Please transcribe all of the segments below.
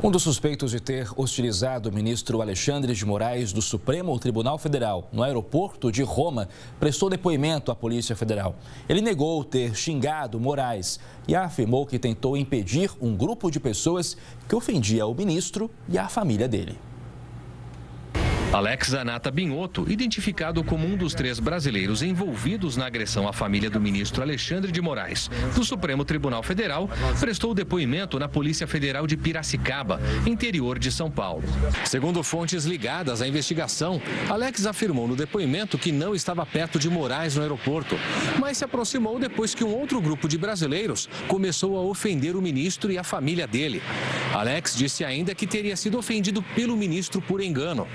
Um dos suspeitos de ter hostilizado o ministro Alexandre de Moraes do Supremo Tribunal Federal no aeroporto de Roma prestou depoimento à Polícia Federal. Ele negou ter xingado Moraes e afirmou que tentou impedir um grupo de pessoas que ofendia o ministro e a família dele. Alex Zanata Binotto, identificado como um dos três brasileiros envolvidos na agressão à família do ministro Alexandre de Moraes, do Supremo Tribunal Federal, prestou depoimento na Polícia Federal de Piracicaba, interior de São Paulo. Segundo fontes ligadas à investigação, Alex afirmou no depoimento que não estava perto de Moraes no aeroporto, mas se aproximou depois que um outro grupo de brasileiros começou a ofender o ministro e a família dele. Alex disse ainda que teria sido ofendido pelo ministro por engano.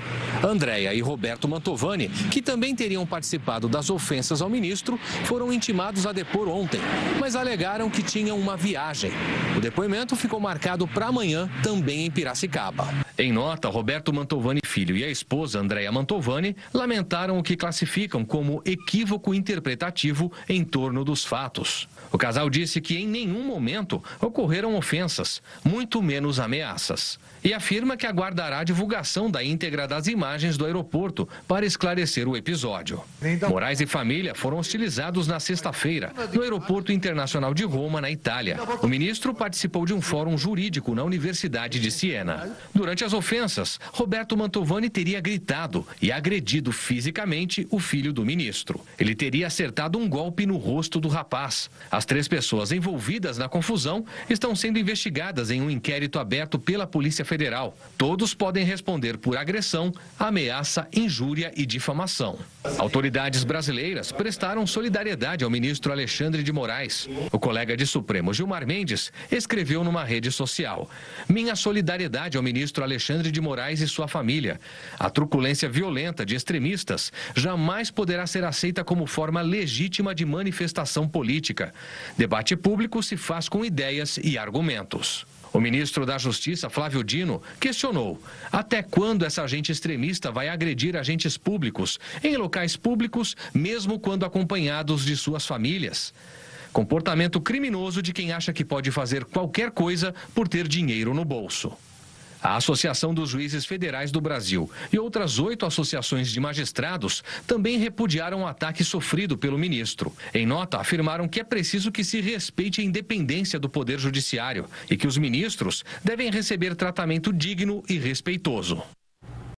Andréia e Roberto Mantovani, que também teriam participado das ofensas ao ministro, foram intimados a depor ontem, mas alegaram que tinham uma viagem. O depoimento ficou marcado para amanhã, também em Piracicaba. Em nota, Roberto Mantovani Filho e a esposa Andréia Mantovani lamentaram o que classificam como equívoco interpretativo em torno dos fatos. O casal disse que em nenhum momento ocorreram ofensas, muito menos ameaças. E afirma que aguardará a divulgação da íntegra das imagens do aeroporto para esclarecer o episódio. Moraes e família foram hostilizados na sexta-feira no Aeroporto Internacional de Roma, na Itália. O ministro participou de um fórum jurídico na Universidade de Siena. Durante as ofensas, Roberto Mantovani teria gritado e agredido fisicamente o filho do ministro. Ele teria acertado um golpe no rosto do rapaz. As três pessoas envolvidas na confusão estão sendo investigadas em um inquérito aberto pela Polícia Federal. Todos podem responder por agressão, ameaça, injúria e difamação. Autoridades brasileiras prestaram solidariedade ao ministro Alexandre de Moraes. O colega de Supremo Gilmar Mendes escreveu numa rede social: Minha solidariedade ao ministro Alexandre de Moraes e sua família. A truculência violenta de extremistas jamais poderá ser aceita como forma legítima de manifestação política. Debate público se faz com ideias e argumentos. O ministro da Justiça, Flávio Dino, questionou até quando essa agente extremista vai agredir agentes públicos em locais públicos, mesmo quando acompanhados de suas famílias. Comportamento criminoso de quem acha que pode fazer qualquer coisa por ter dinheiro no bolso. A Associação dos Juízes Federais do Brasil e outras oito associações de magistrados também repudiaram o ataque sofrido pelo ministro. Em nota, afirmaram que é preciso que se respeite a independência do Poder Judiciário e que os ministros devem receber tratamento digno e respeitoso.